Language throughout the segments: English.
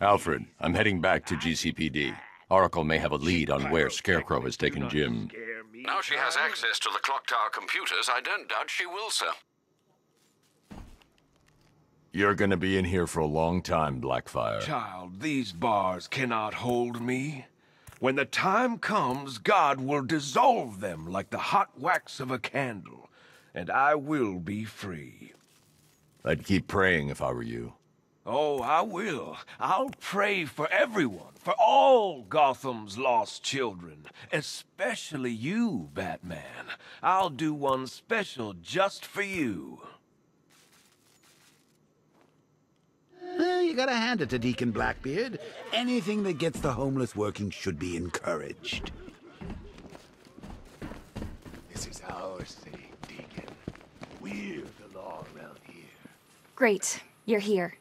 Alfred, I'm heading back to GCPD. Oracle may have a lead on where Scarecrow has taken Jim. Now she has access to the clock tower computers, I don't doubt she will, sir. You're gonna be in here for a long time, Blackfire. Child, these bars cannot hold me. When the time comes, God will dissolve them like the hot wax of a candle, and I will be free. I'd keep praying if I were you. Oh, I will. I'll pray for everyone, for all Gotham's lost children, especially you, Batman. I'll do one special just for you. Well, you gotta hand it to Deacon Blackfire. Anything that gets the homeless working should be encouraged. This is our city, Deacon. We're the law around here. Great, you're here.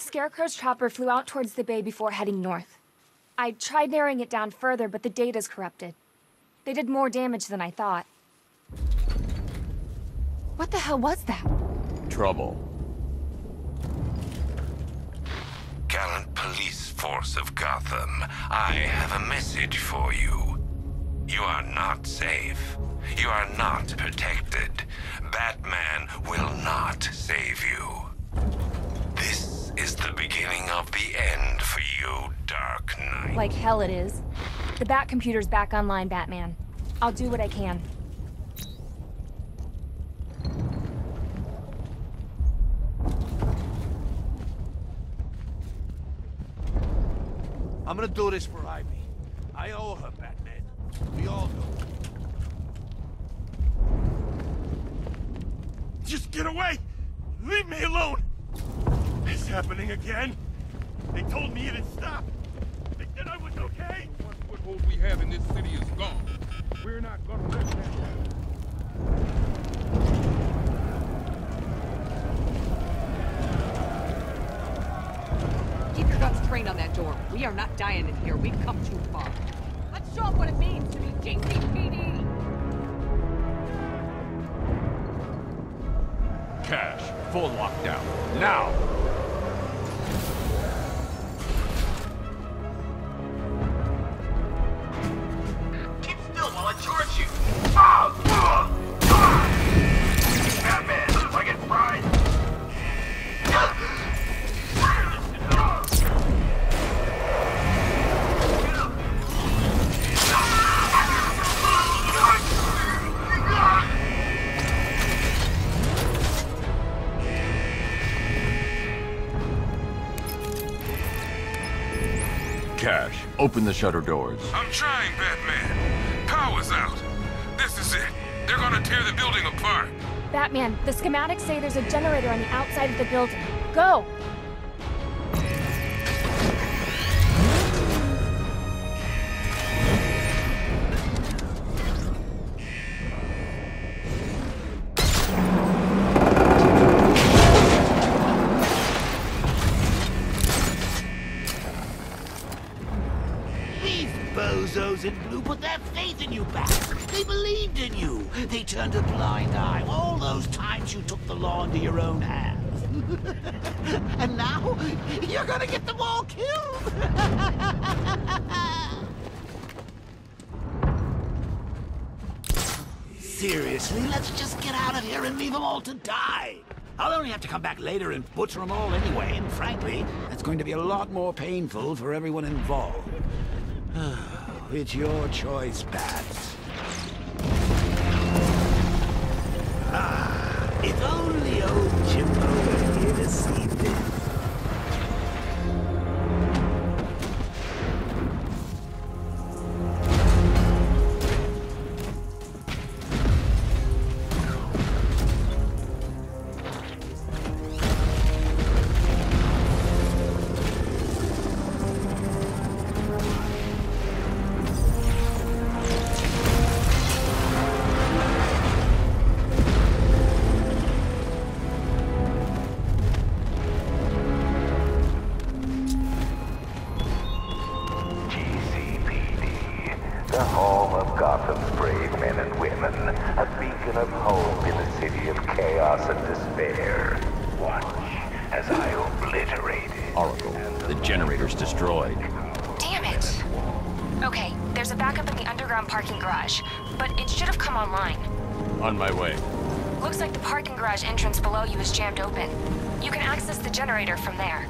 Scarecrow's chopper flew out towards the bay before heading north. I tried narrowing it down further, but the data's corrupted. They did more damage than I thought. What the hell was that? Trouble. Gallant police force of Gotham, I have a message for you. You are not safe. You are not protected. Batman will not save you. This is the beginning of the end for you, Dark Knight. Like hell it is. The Bat computer's back online, Batman. I'll do what I can. I'm gonna do this for Ivy. I owe her, Batman. We all do. Just get away! Leave me alone! It's happening again. They told me it'd stop. They said I was okay. What foothold we have in this city is gone. We're not gonna let that happen. Keep your guns trained on that door. We are not dying in here. We've come too far. Let's show them what it means to be GCPD. Cash, full lockdown. Now! Cash, open the shutter doors. I'm trying, Batman. Power's out. This is it. They're gonna tear the building apart. Batman, the schematics say there's a generator on the outside of the building. Go! Bozos in blue put their faith in you, back. They believed in you. They turned a blind eye all those times you took the law into your own hands. and now, you're gonna get them all killed. Seriously, let's just get out of here and leave them all to die. I'll only have to come back later and butcher them all anyway, and frankly, that's going to be a lot more painful for everyone involved. it's your choice, Bats. Ah, if only old Jimbo were here to see the home of Gotham's brave men and women, a beacon of hope in a city of chaos and despair. Watch as I obliterate it. Oracle, the generator's destroyed. Damn it. Okay, there's a backup in the underground parking garage, but it should have come online. On my way. Looks like the parking garage entrance below you is jammed open. You can access the generator from there.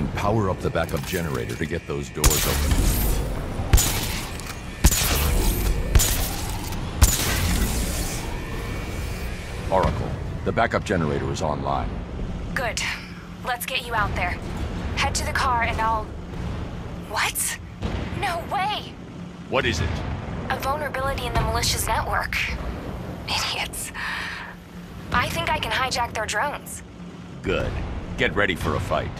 Can power up the backup generator to get those doors open. Oracle, the backup generator is online. Good. Let's get you out there. Head to the car and I'll... What? No way! What is it? A vulnerability in the militia's network. Idiots. I think I can hijack their drones. Good. Get ready for a fight.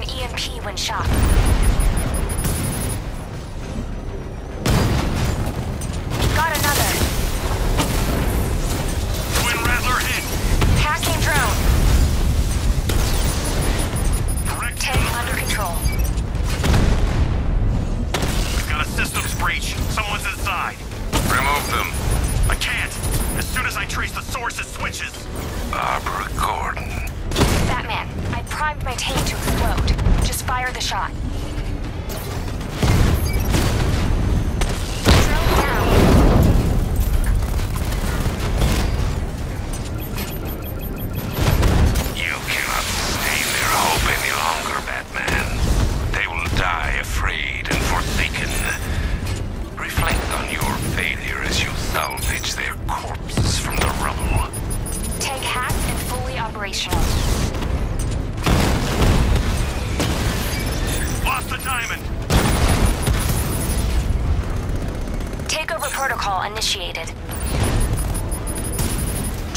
An EMP when shot.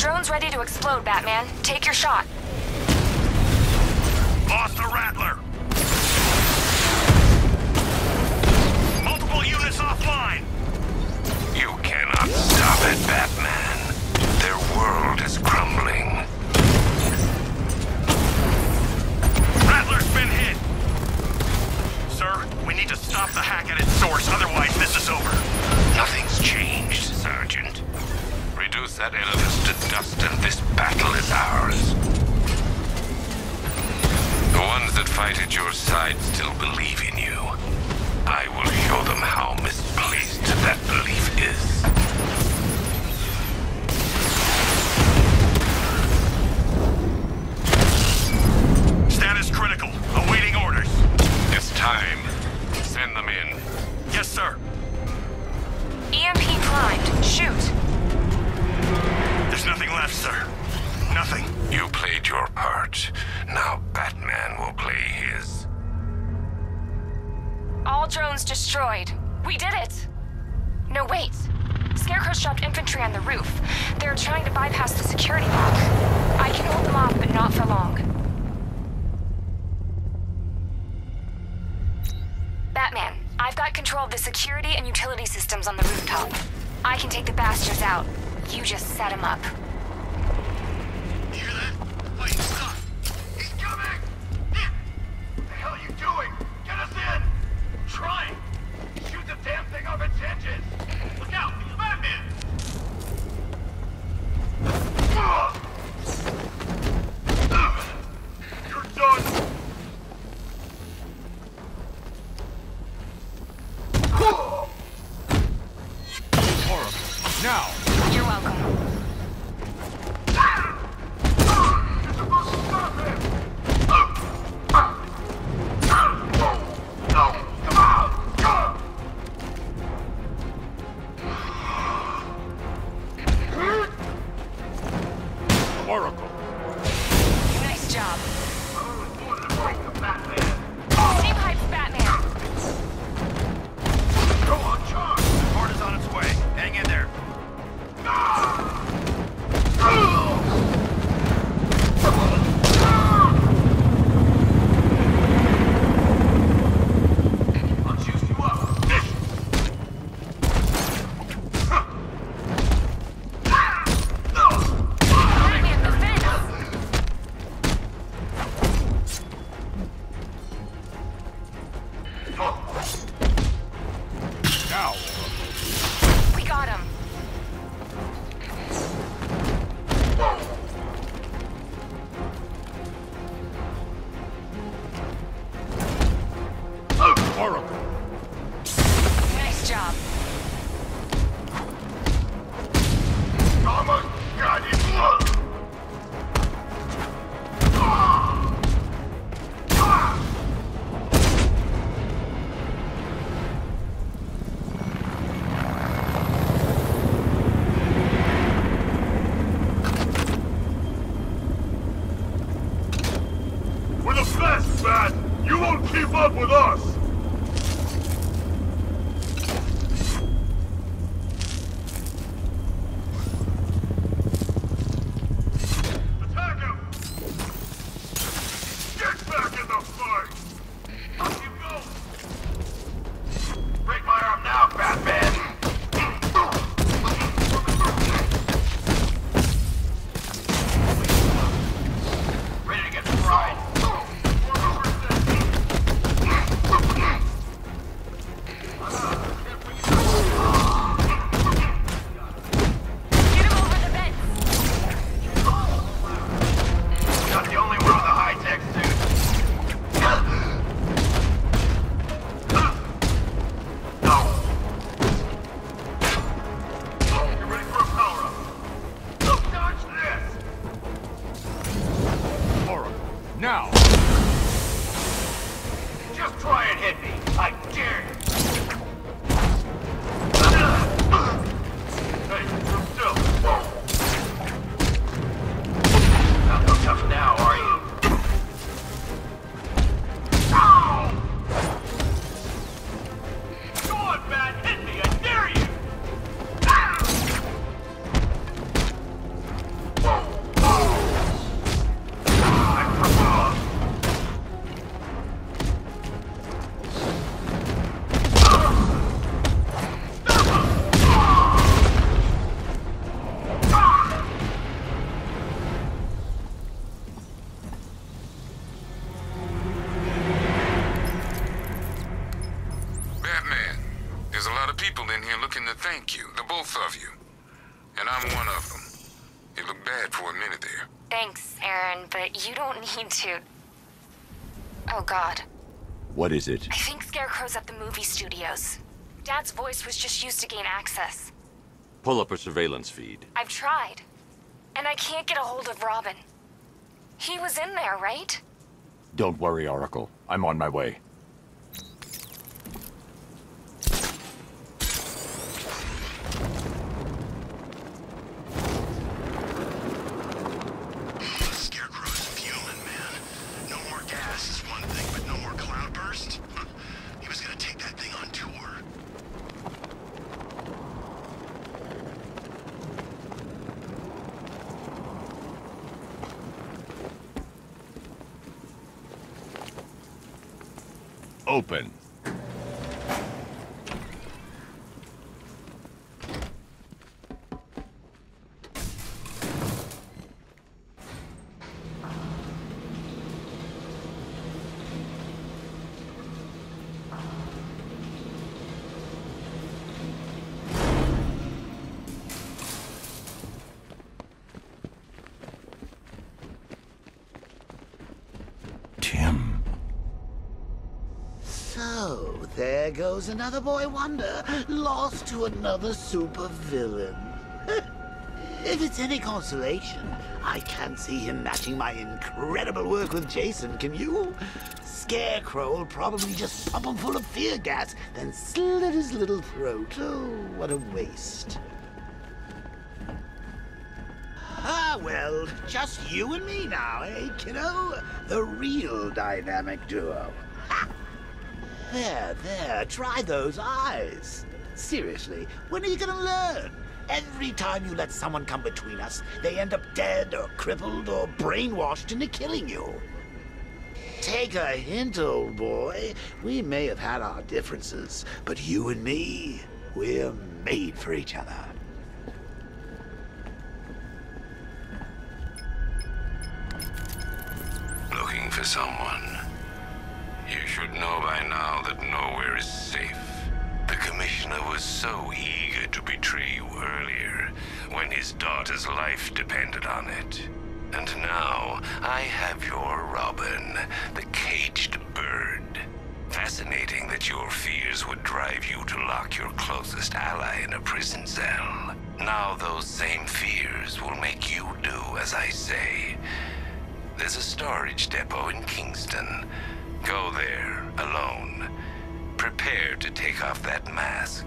Drone's ready to explode, Batman. Take your shot. Lost the Rattler. Multiple units offline. You cannot stop it, Batman. Their world is crumbling. Rattler's been hit. Sir, we need to stop the hack at its source, otherwise this is over. Nothing's changed, Sergeant reduce that elephant to dust, and this battle is ours. The ones that fight at your side still believe in you. I will show them how misplaced that belief is. Status critical. Awaiting orders. It's time. Send them in. Yes, sir. EMP primed. Shoot. There's nothing left, sir. Nothing. You played your part. Now Batman will play his. All drones destroyed. We did it! No, wait. Scarecrow's dropped infantry on the roof. They're trying to bypass the security lock. I can hold them off, but not for long. Batman, I've got control of the security and utility systems on the rooftop. I can take the bastards out. You just set him up. You won't keep up with us! Here looking to thank you, the both of you. And I'm one of them. You looked bad for a minute there. Thanks, Aaron, but you don't need to. Oh, God. What is it? I think Scarecrow's at the movie studios. Dad's voice was just used to gain access. Pull up a surveillance feed. I've tried. And I can't get a hold of Robin. He was in there, right? Don't worry, Oracle. I'm on my way. Open. Tim. So, there goes another boy wonder, lost to another supervillain. if it's any consolation, I can't see him matching my incredible work with Jason, can you? Scarecrow will probably just pump him full of fear gas, then slit his little throat. Oh, what a waste. Ah, well, just you and me now, eh, kiddo? The real dynamic duo. There, there, try those eyes. Seriously, when are you gonna learn? Every time you let someone come between us, they end up dead or crippled or brainwashed into killing you. Take a hint, old boy. We may have had our differences, but you and me, we're made for each other. Looking for someone. You should know by now that nowhere is safe. The Commissioner was so eager to betray you earlier, when his daughter's life depended on it. And now, I have your Robin, the caged bird. Fascinating that your fears would drive you to lock your closest ally in a prison cell. Now those same fears will make you do as I say. There's a storage depot in Kingston. Go there, alone. Prepare to take off that mask,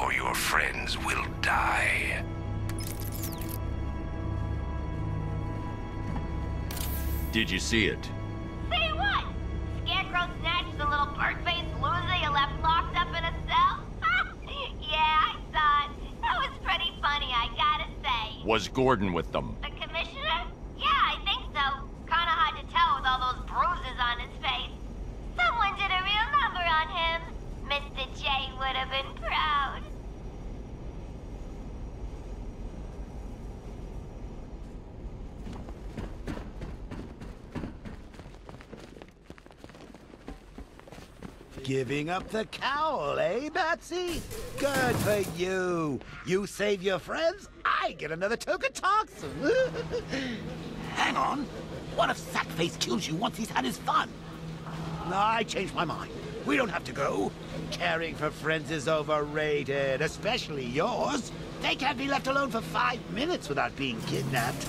or your friends will die. Did you see it? See what? Scarecrow snatched the little bird-faced loser you left locked up in a cell? yeah, I saw it. That was pretty funny, I gotta say. Was Gordon with them? The commissioner? Yeah, I think so. Kinda hard to tell with all those bruises on his face. Someone did a real number on him. Mr. J would have been proud. Giving up the cowl, eh, Batsy? Good for you. You save your friends, I get another toxin. Hang on. What if Sackface kills you once he's had his fun? I changed my mind. We don't have to go. Caring for friends is overrated, especially yours. They can't be left alone for five minutes without being kidnapped.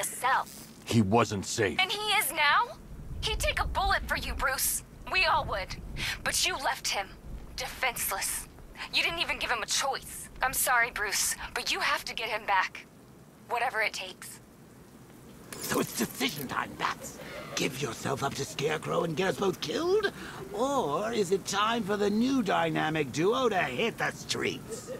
A cell. He wasn't safe. And he is now? He'd take a bullet for you, Bruce. We all would. But you left him defenseless. You didn't even give him a choice. I'm sorry, Bruce, but you have to get him back. Whatever it takes. So it's decision time, Bats. Give yourself up to Scarecrow and get us both killed? Or is it time for the new dynamic duo to hit the streets?